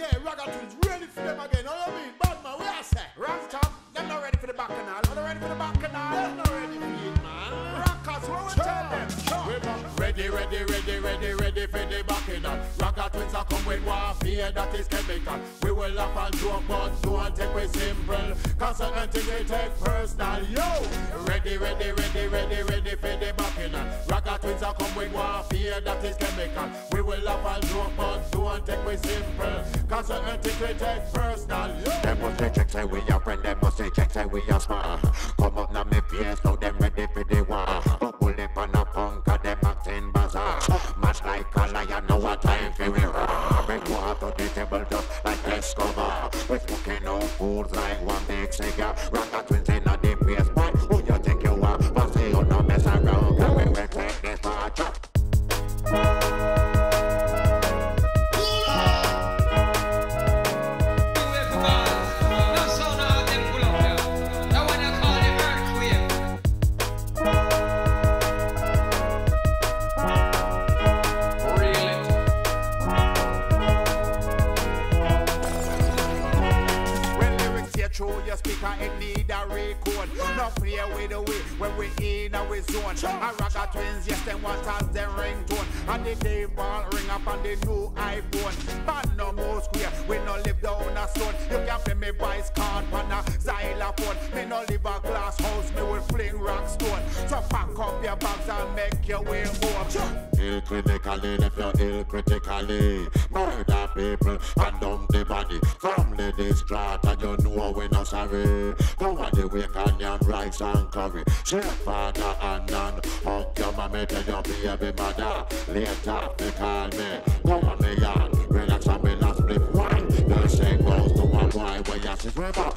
Yeah, Ragga ready for them again. Know what I mean? Bad man, where I say? Rasta, them not ready for the bacchanal. Are they ready for the bacchanal? Them not ready for it, man. Rockers, what we tell them? Ready, ready, ready, ready, ready for the bacchanal. Ragga twins are come with warfare that is chemical. We will laugh and joke, but don't take we simple. Cause we take personal. Yo, ready, ready, ready, ready, ready for the bacchanal. Ragga twins are come with warfare that is chemical. We will laugh and joke, but don't take we simple. Cause we take personal. Them must say check say we a friend, them must say check say we a smart. Come up now me face, now them ready for the war. Couple them on a punk, and them acting bizarre. Match like a lion, now a time for we roar. Bring water to the table just like Escobar. We smoking no fools like one big cigar. Ragga twins your speaker, it need a record. No play with the way when we in our zone. I rock a twins, yes, them want us them ringtone. And the day ball ring up on the new iPhone. Man no more square, we no live down a stone. You can play me voice card on a xylophone. Me no live a glass house, me will fling rock stone. So pack up your bags and make your way home. Critically, if you're ill critically Murder people and dump the body. The distraught and you know we not sorry. Go on the wake yam rice and curry Share father and none Hug your mommy tell your baby mother Later they call me. Go on the yard Relax and be last split. Wine The same goes to one boy where you sit. River